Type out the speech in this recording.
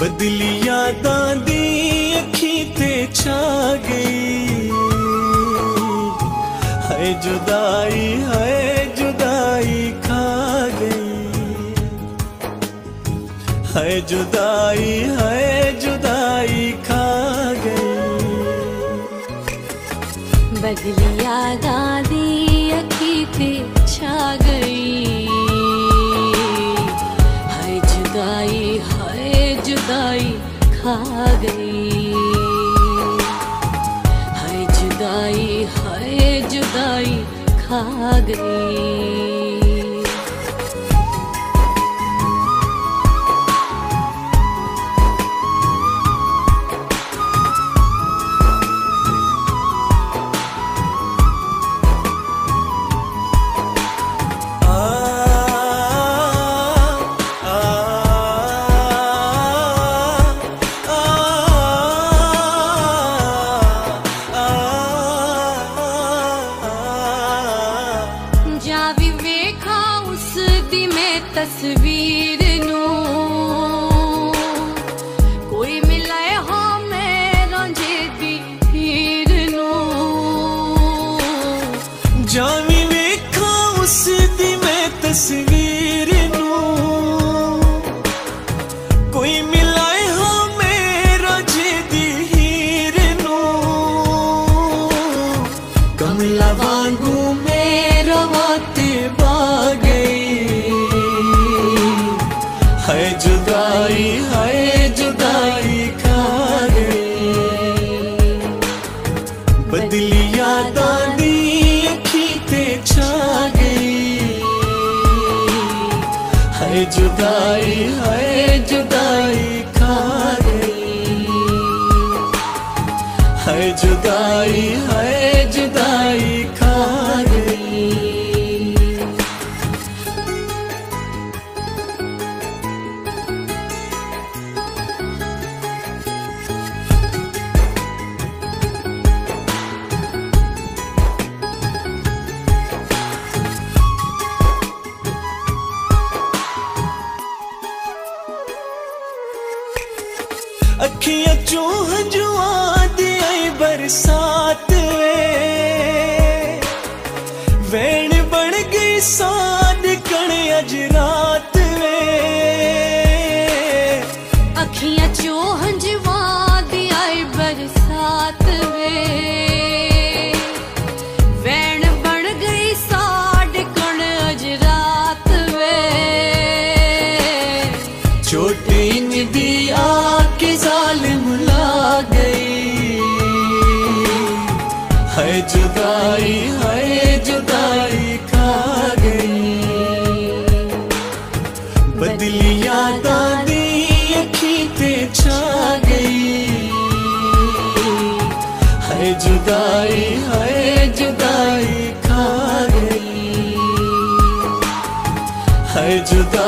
बदलिया दादी अखी ते छा गई। है जुदाई है जुदाई खा गई। है जुदाई है जुदाई खा गई। बदली खा गई। हाय जुदाई हाय जुदाई खा गई। ਤਸਵੀਰ ਨੂੰ। ਕੋਈ ਮਿਲੇ ਹੋ ਮੈਂ ਰਾਂਝੇ ਦੀ ਹੀਰ ਨੂੰ। ਜਾਵੀਂ ਵੇਖਾਂ ਉਸ ਦੀ ਮੈਂ ਤਸਵੀਰ जुदाई है so acıdan.